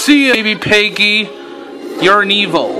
See you, baby Peggy. You're an evil.